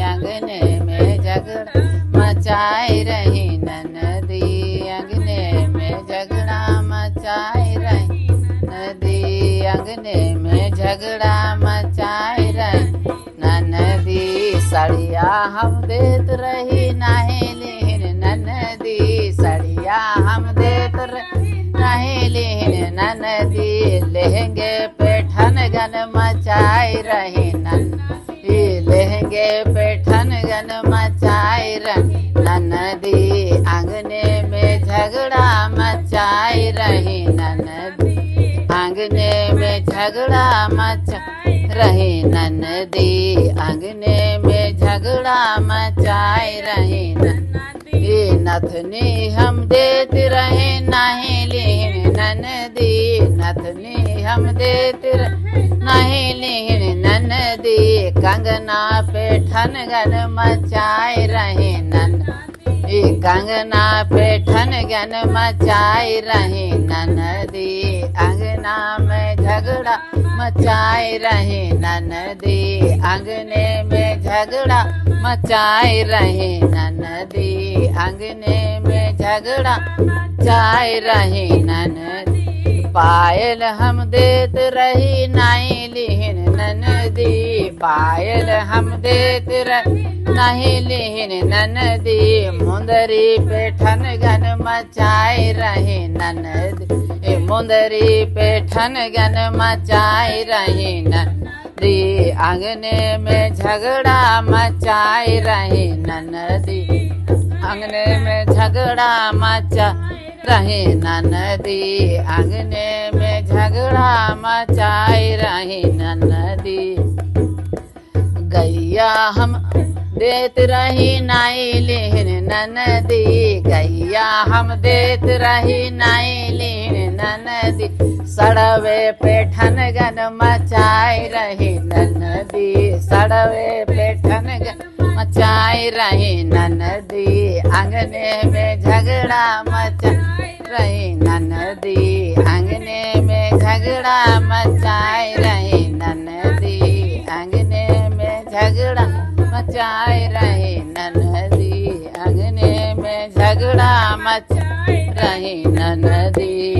अंगने में झगड़ा रही। ननदी अंगने में झगड़ा रही। नदी अंगने में झगड़ा मचाई रही। ननदी हम देत रही नहीं ननदी सड़िया हम देत ननदी लहंगे पेठन गन मचाई रही। लहंगे पे ठनगन मचाए रही ननदी आंगने में झगड़ा मचाई रही। ननदी आंगने में झगड़ा मचा रही। ननदी आंगने में झगड़ा मचाई रही। ननदी नथनी हम देत रहे नहीं लेन। ननदी नथनी हम देत रहे नहीं लेन। ननदी कंगना पे ठनगन मचाए रहे नन। ई कंगना पे ठनगन मचाए रहे नन। ननदी अंगना में झगड़ा मचाए रहे ननदी अंगने में झगड़ा मचाए रहे नन। ननदी अंगने में झगड़ा मचाए रहे नन। पायल हम देत रही नाई पायल हम देत रही नहीं लिहिन ननदी। मुंदरी पे ठनगन मचाए रहे ननदी। मुंदरी पे ठनगन मचाए रहे ननदी। आंगने में झगड़ा मचाए रहे ननदी। अंगने में झगड़ा मचा रहे ननदी। अंगने में झगड़ा मचाए रहे ननदी। गैया हम। देत रही नाई लेहन ननदी, गैया हम। देत रही नाई लेहन ननदी, सड़वे पे ठनगन मचाए रही ननदी, सड़वे पे ठनगन मचाए रही ननदी, अंगने में झगड़ा मचाए रही ननदी, अंगने में झगड़ा मचाए रही ननदी आंगने में झगड़ा मचाए रहे ननदी। अग्नि में झगड़ा मचाए रहे ननदी।